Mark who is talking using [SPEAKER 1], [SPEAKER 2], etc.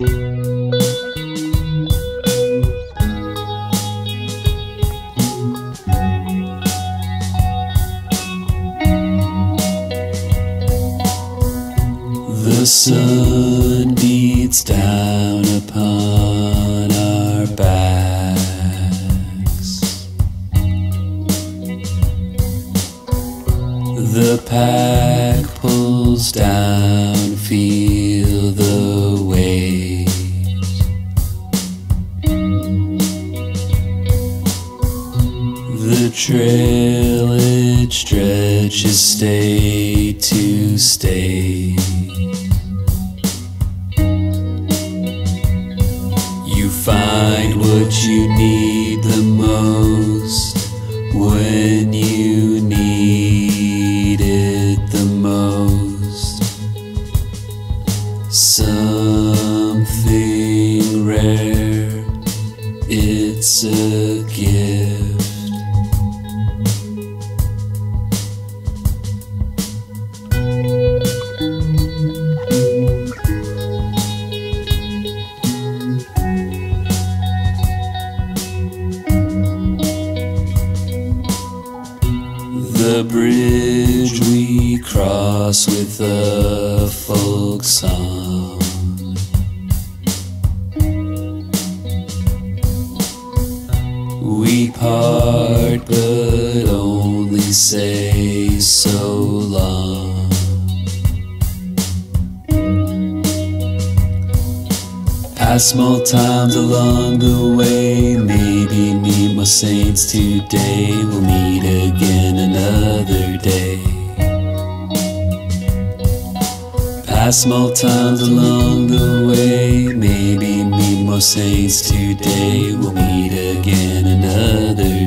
[SPEAKER 1] The sun beats down upon our backs. The pack pulls down, feel the The trail it stretches state to state. You find what you need the most when you need it the most. Something rare, it's a gift. The bridge we cross with a folk song. We part, but only say so long. Past small times along the way, maybe my saints today. We'll meet again another day. Past small times along the way, maybe meet more saints today. We'll meet again another day.